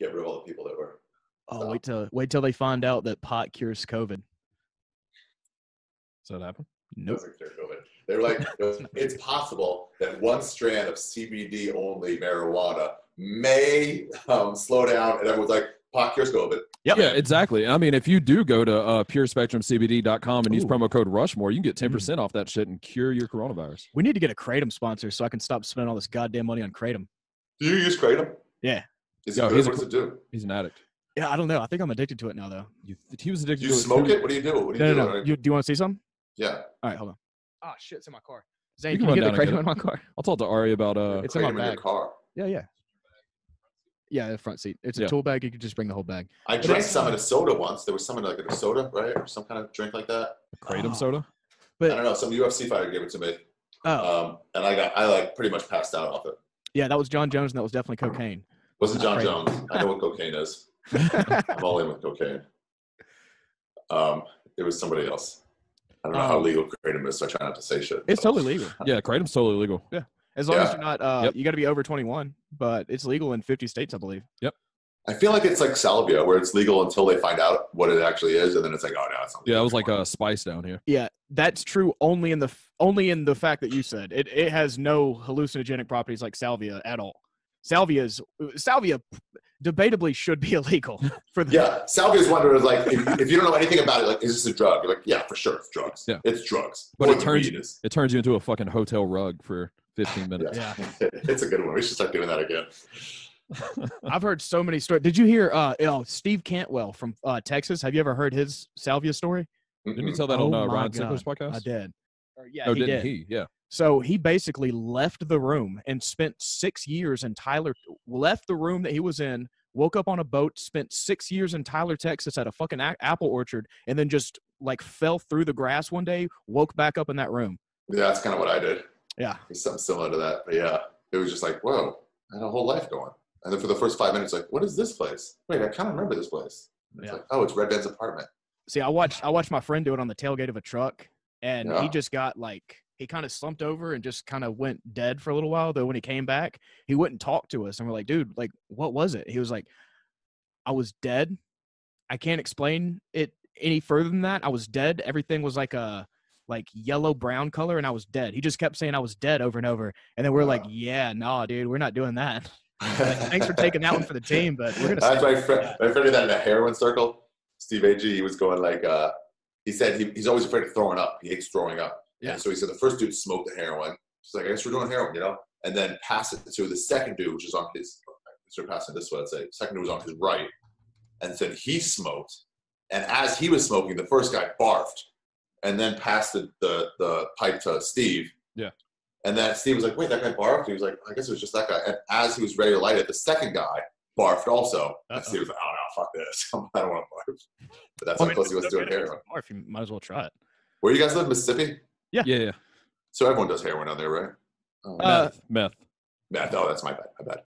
get rid of all the people that were. Oh, wait till wait till they find out that pot cures COVID. Does that happen? Nope. doesn't COVID. They were like, it's possible that one strand of CBD only marijuana may um, slow down, and everyone's like, pot cures COVID. Yep. Yeah, exactly. I mean, if you do go to uh, purespectrumcbd.com and use promo code Rushmore, you can get 10% off that shit and cure your coronavirus. We need to get a Kratom sponsor so I can stop spending all this goddamn money on Kratom. Do you use kratom? Yeah. Is it Yo, good? he's What a does it do? He's an addict. Yeah, I don't know. I think I'm addicted to it now, though. You, he was addicted you to smoke too. it? What do you do? What do you No, do? no, no. You, do you want to see something? yeah. All right, hold on. Oh shit, it's in my car. Zane, You can can you, get the Kratom in my car? I'll talk to Ari about uh, It's in my kratom in your bag. car. Yeah, yeah. Yeah, the front seat. It's a Yeah. tool bag. You could just bring the whole bag. I But drank some in a soda once. There was some in like a soda, right? Or some kind of drink like that. kratom Oh. soda. But I don't know. Some UFC fighter gave it to me. oh, Um, and I got, I like pretty much passed out off it. yeah, that was Jon Jones, and that was definitely cocaine. Wasn't Jon Kratom. Jones. I know what cocaine is. I'm all in with cocaine. Um, it was somebody else. I don't know how Um, legal kratom is, so I try not to say shit. it's but- totally legal. Yeah, kratom's totally legal. Yeah, as long as you're not, uh, Yep. you got to be over 21, but it's legal in 50 states, I believe. Yep. I feel like it's like salvia, where it's legal until they find out what it actually is, and then it's like, oh no, it's not. Yeah, legal it was like a spice down here. Yeah, that's true only in the only in the fact that you said it. It has no hallucinogenic properties like salvia at all. Salvia is salvia debatably should be illegal for the Yeah, salvia is one where it's like, if, if you don't know anything about it, like, is this a drug? You're like, yeah, for sure, it's drugs. Yeah. it's drugs. But More it turns- is. It turns you into a fucking hotel rug for 15 minutes. Yeah. it's a good one. We should start doing that again. I've heard so many stories. Did you hear uh oh, Steve Cantwell from uh, Texas? Have you ever heard his salvia story? Didn't you tell that on Oh uh, my Ryan Sickler's podcast? I did. Or, yeah, oh, he didn't did. he? Yeah. So he basically left the room and spent six years in Tyler. Left the room that he was in, woke up on a boat, spent six years in Tyler, Texas, at a fucking a- apple orchard, and then just like fell through the grass one day, woke back up in that room. Yeah, that's kind of what I did. Yeah, something similar to that. But yeah, it was just like, whoa, I had a whole life going. And then for the first five minutes, like, what is this place? Wait, I kind of remember this place. It's Yeah. like, oh, it's Red Ben's apartment. See, I watched I watched my friend do it on the tailgate of a truck, and he just got like he kind of slumped over and just kind of went dead for a little while. Though when he came back, he wouldn't talk to us, and we're like, "Dude, like, what was it?" He was like, "I was dead. I can't explain it any further than that. I was dead. Everything was like a like yellow brown color, and I was dead." He just kept saying I was dead over and over, and then we're like, "Yeah, nah, dude, we're not doing that." Like, Thanks for taking that one for the team, but we're gonna. That's my friend. My friend did that in a heroin circle. Steve Ag. He was going like, uh, he said he, he's always afraid of throwing up. He hates throwing up. Yeah. And so he said the first dude smoked the heroin. He's like, I guess we're doing heroin, you know. And then pass it to the second dude, which is on his. Sort of passing this way, I'd say. Second dude was on his right, and said he smoked. And as he was smoking, the first guy barfed, and then passed the the, the pipe to Steve. Yeah. And then Steve was like, "Wait, that guy barfed." He was like, "I guess it was just that guy." And as he was ready to light it, the second guy barfed also. And Uh-oh. Steve was like, "Oh no, fuck this! I don't want to barf." But that's I how close he was doing heroin. Or if you might as well try it. Where you guys live, Mississippi? Yeah. Yeah. So everyone does heroin out there, right? Oh, Uh, Meth. Meth. yeah, no, that's my bad. My bad.